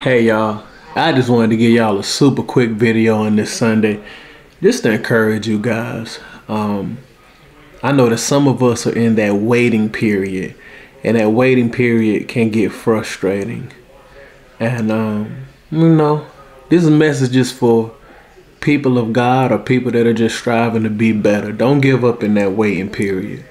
Hey y'all, I just wanted to give y'all a super quick video on this Sunday just to encourage you guys. Um, I know that some of us are in that waiting period and that waiting period can get frustrating. And um, you know, this message is for people of God or people that are just striving to be better. Don't give up in that waiting period.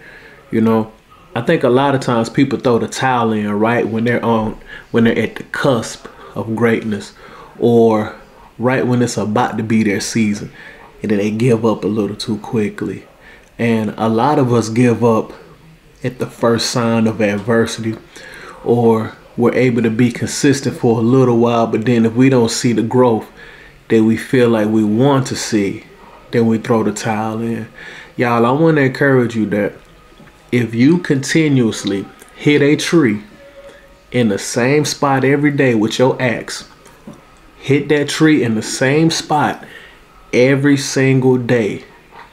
You know, I think a lot of times people throw the towel in right when they're on when they're at the cusp of greatness or right when it's about to be their season and then they give up a little too quickly. And a lot of us give up at the first sign of adversity or we're able to be consistent for a little while, but then if we don't see the growth that we feel like we want to see, then we throw the towel in. Y'all, I want to encourage you that if you continuously hit a tree in the same spot every day with your axe. Hit that tree in the same spot every single day.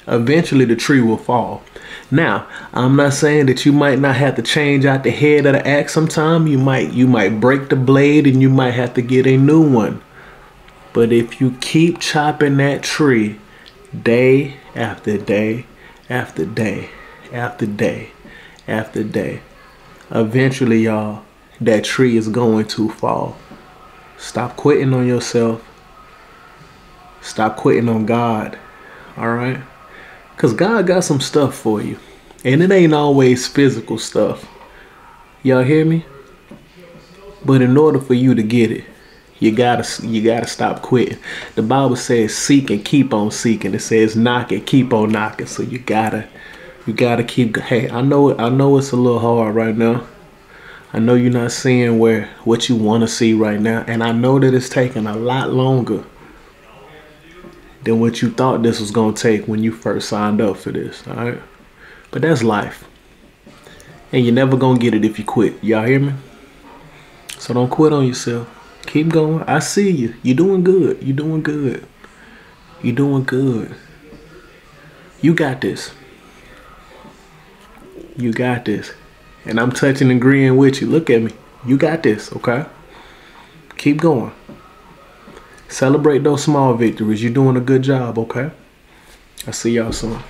Eventually the tree will fall. Now, I'm not saying that you might not have to change out the head of the axe sometime. You might you might break the blade and you might have to get a new one. But if you keep chopping that tree day after day after day after day after day, eventually y'all that tree is going to fall. Stop quitting on yourself. Stop quitting on God. All right? Because God got some stuff for you. And it ain't always physical stuff. Y'all hear me? But in order for you to get it, you gotta you gotta stop quitting. The Bible says seek and keep on seeking. It says knock and keep on knocking. So you gotta you gotta keep hey, I know I know it's a little hard right now. I know you're not seeing where what you want to see right now, and I know that it's taking a lot longer than what you thought this was gonna take when you first signed up for this. All right, but that's life, and you're never gonna get it if you quit. Y'all hear me? So don't quit on yourself. Keep going. I see you. You're doing good. You're doing good. You're doing good. You got this. You got this. And I'm touching and agreeing with you. Look at me. You got this, okay? Keep going. Celebrate those small victories. You're doing a good job, okay? I'll see y'all soon.